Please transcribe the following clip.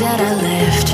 that I left.